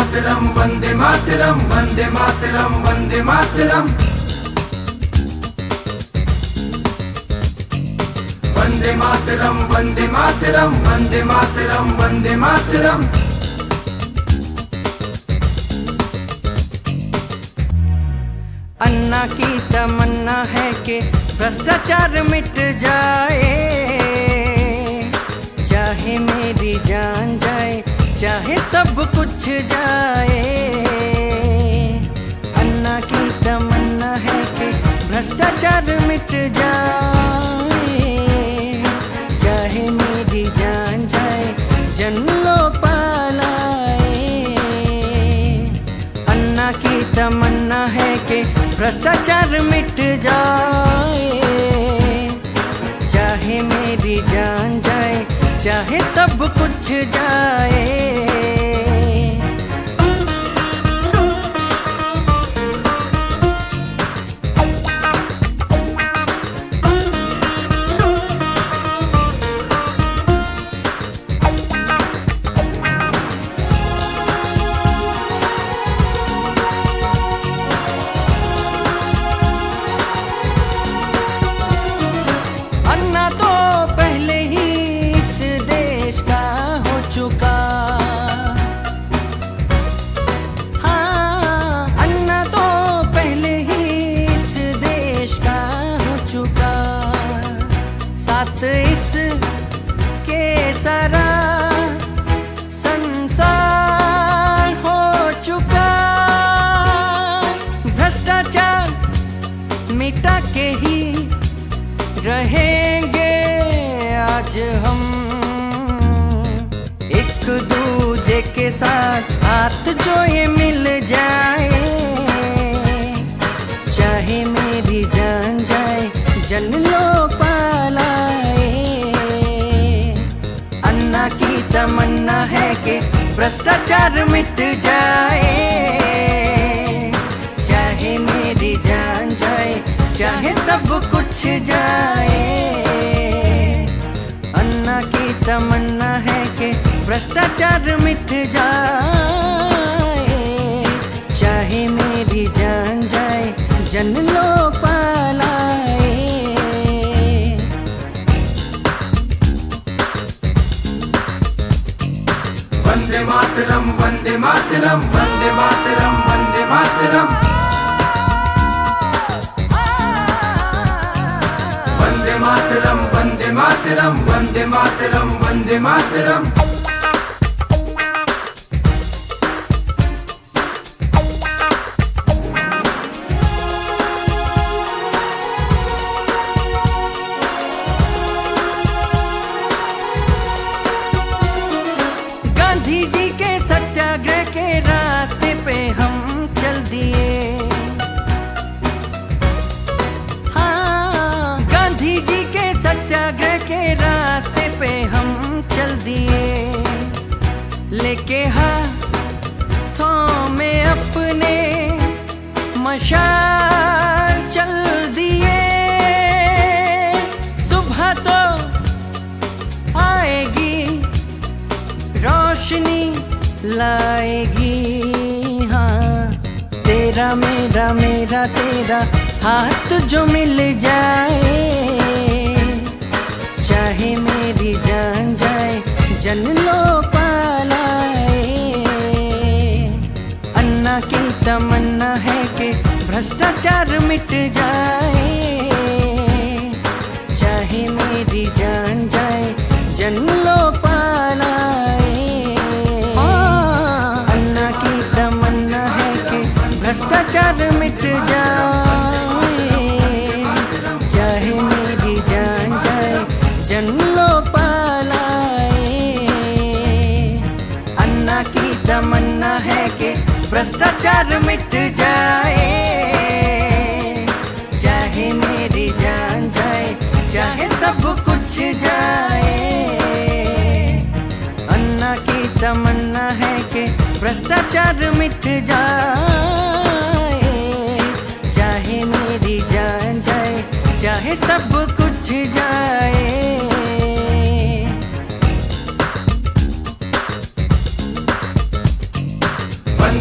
वंदे मातरं वंदे मातरं वंदे मातरं वंदे मातरम्। वंदे मातरं वंदे मातरं वंदे मातरं वंदे मातरम्। अन्ना की तमन्ना है कि भ्रष्टाचार मिट जाए। कुछ जाए। अन्ना की तमन्ना है कि भ्रष्टाचार मिट जाए। चाहे मेरी जान जाए जन लोग पालाए। अन्ना की तमन्ना है कि भ्रष्टाचार मिट जाए। चाहे मेरी जान जाए, चाहे सब कुछ जाए। रहेंगे आज हम। एक दूजे के साथ हाथ जो ये मिल जाए। चाहे मेरी जान जाए, जन लो पालाए। अन्ना की तमन्ना है कि भ्रष्टाचार मिट जाए। चाहे मेरी जान जाए, चाहे सब कुछ जाए। अन्ना की तमन्ना है कि भ्रष्टाचार मिट जाए। चाहे मेरी जान जाए, जन लो पालाए वंदे मातरं वंदे मातरं वंदे मातरं वंदे मातरम् वंदे मातरम वंदे मातरम वंदे मातरम गांधी जी के सत्याग्रह के रास्ते पे हम चल दिए। हाँ गांधी जी के सत्याग्रह के रास्ते पे हम चल दिए। लेके हाथों में अपने मशाल चल दिए। सुबह तो आएगी, रोशनी लाएगी। हाँ तेरा मेरा मेरा तेरा हाथ जो मिल जाए। तमन्ना है कि भ्रष्टाचार मिट जाए। चाहे मेरी जान जाए जन पालाए हाँ, अन्ना की तमन्ना है कि भ्रष्टाचार मिट जाए। चाहे मेरी जान जाए जन लो पालाए अन्ना की तमन्ना भ्रष्टाचार मिट जाए, चाहे मेरी जान जाए, चाहे सब कुछ जाए। अन्ना की तमन्ना है कि भ्रष्टाचार मिट जाए, चाहे मेरी जान जाए, चाहे सब कुछ जाए।